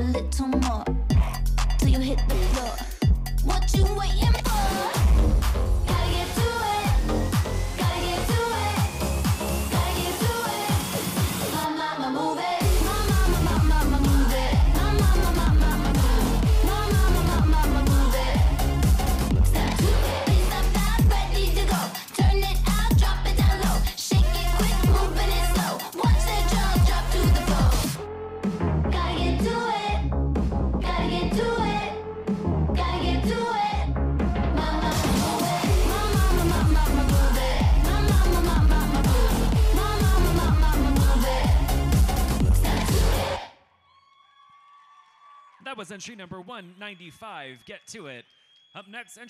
a little more. That was entry number 195. Get to it. Up next, entry